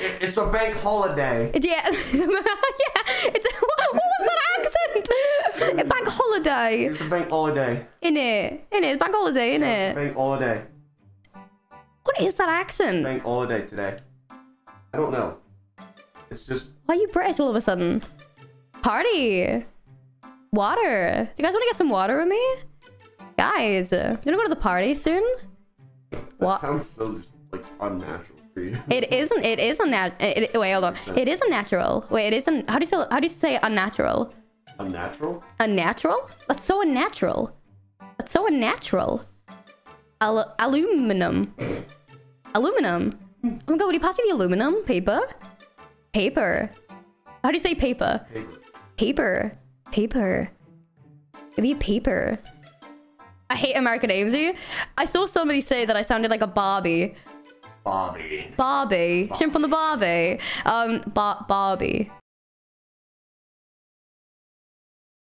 It- It's a bank holiday. Yeah, yeah. It's what, what was that accent? A bank holiday, It's a bank holiday. in it, in it. It's bank holiday, in It's a it. bank holiday. What is that accent? Bank holiday today. I don't know. It's just Why are you British all of a sudden? Party, water. You guys want to get some water with me, guys? You wanna go to the party soon? that What? sounds so just like unnatural It isn't. It is unnatural. Wait, hold on. It is unnatural. Wait, it isn't. How do you say? How do you say unnatural? unnatural? Unnatural? That's so unnatural. That's so unnatural. Al- aluminum. Aluminum. Oh my god, would you pass me the aluminum? Paper? Paper. How do you say paper? Paper. Paper. Paper. Give me paper. I hate American eh? I saw somebody say that I sounded like a Barbie. Bobby. Barbie. Shrimp on the Barbie. Um, Bar- Barbie.